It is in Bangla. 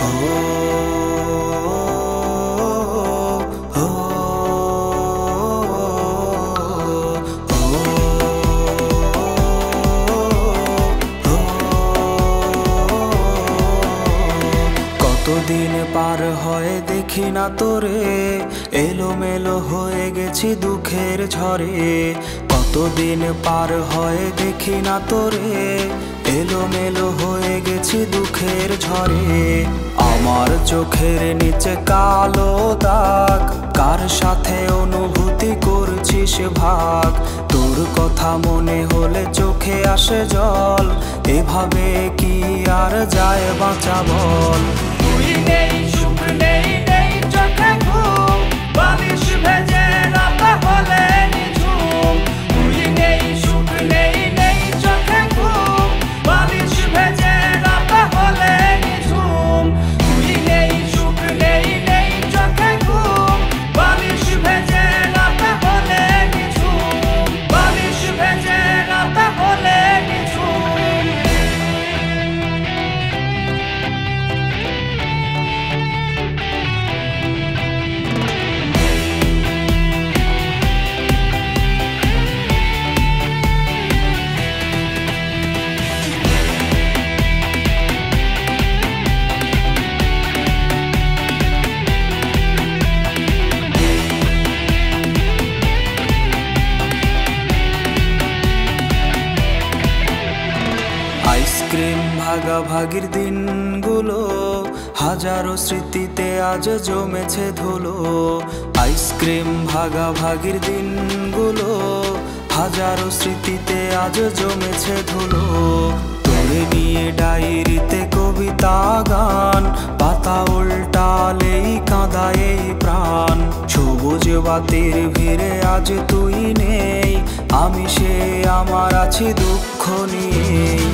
কতদিন পার হয় দেখি না তোরে, এলোমেলো হয়ে গেছি দুঃখের ঝড়ে। কতদিন পার হয় দেখি না তোরে এলোমেলো হয়ে গেছি দুঃখের ঝড়ে। আমার চোখের নিচে কালো দাগ। কার সাথে অনুভূতি করছিস ভাগ? তোর কথা মনে হলে চোখে আসে জল। এভাবে কি আর যায় বাঁচা বল? তুই নেই, সুখ নেই আইসক্রিম ভাগাভাগির দিনগুলো, হাজারো স্মৃতিতে আজ জমেছে ধুলো। আইসক্রিম ভাগাভাগির দিনগুলো, হাজারো স্মৃতিতে আজ জমেছে ধুলো। তোরে নিয়ে ডায়েরিতে কবিতা গান, পাতা উল্টালেই কাঁদায় এই প্রাণ। সবুজ বাতির ভিড়ে আজ তুই নেই, আমি সে, আমার আছি দুঃখ নিয়ে